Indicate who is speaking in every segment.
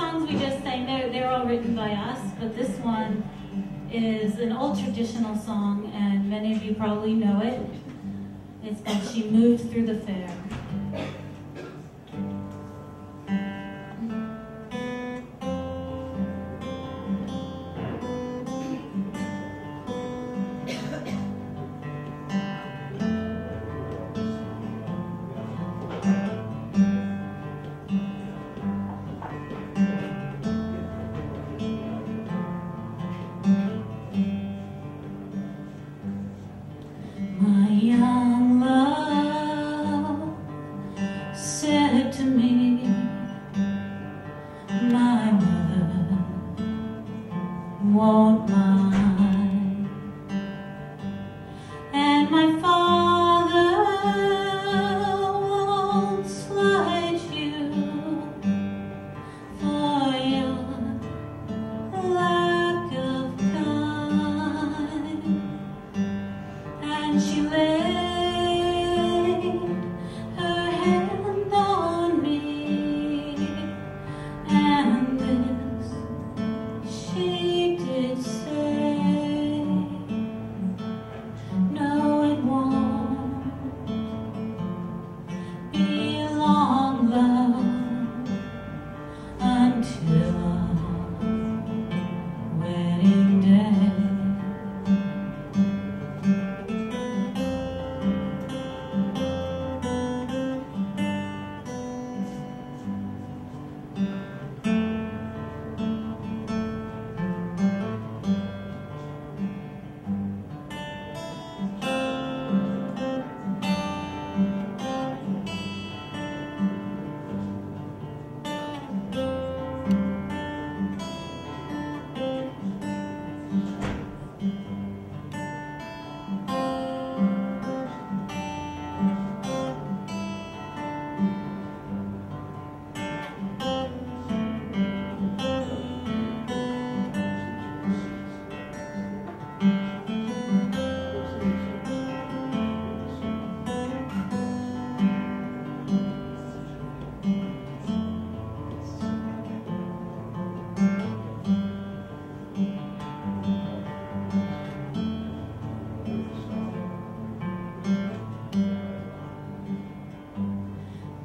Speaker 1: songs we just sang, they're, they're all written by us, but this one is an old traditional song, and many of you probably know it. It's called She Moved Through the Fair. To me, My mother won't mind, and my father won't slight you for your lack of kind. And she laid until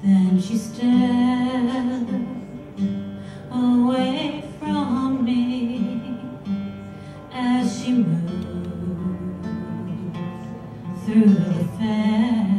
Speaker 1: Then she stepped away from me as she moved through the fan,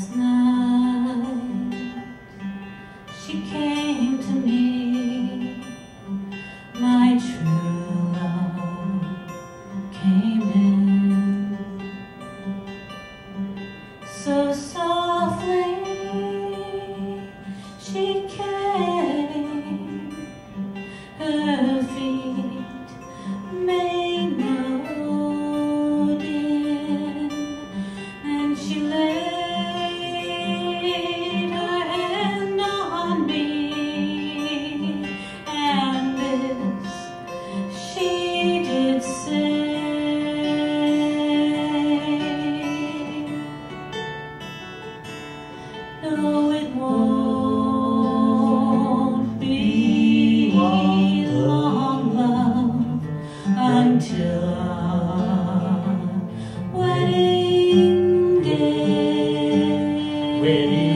Speaker 1: Last night when he